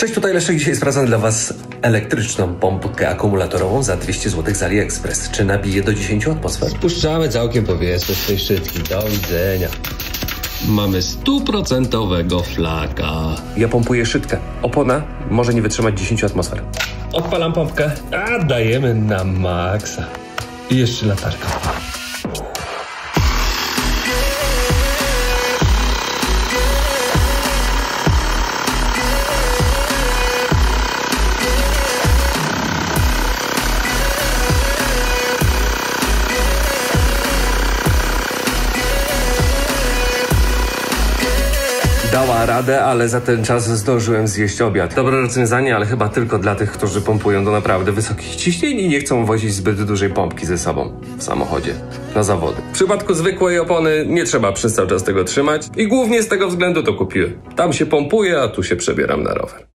Cześć, tutaj Leszek. Dzisiaj sprawdzam dla Was elektryczną pompkę akumulatorową za 200 zł z AliExpress. Czy nabije do 10 atmosfer? Puszczamy całkiem powietrze z tej szczytki. Do widzenia. Mamy stuprocentowego flaka. Ja pompuję szybkę. Opona może nie wytrzymać 10 atmosfer. Odpalam pompkę, a dajemy na maksa. I jeszcze latarka. Dała radę, ale za ten czas zdążyłem zjeść obiad. Dobre rozwiązanie, ale chyba tylko dla tych, którzy pompują do naprawdę wysokich ciśnień i nie chcą wozić zbyt dużej pompki ze sobą w samochodzie na zawody. W przypadku zwykłej opony nie trzeba przez cały czas tego trzymać i głównie z tego względu to kupiłem. Tam się pompuje, a tu się przebieram na rower.